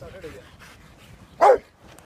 在这里边